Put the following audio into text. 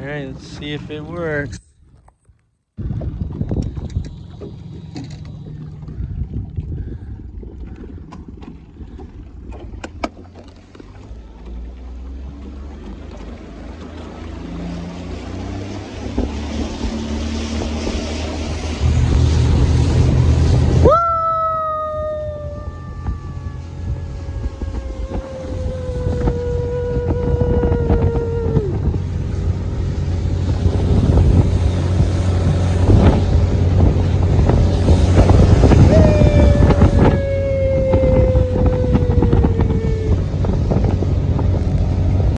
Alright, let's see if it works.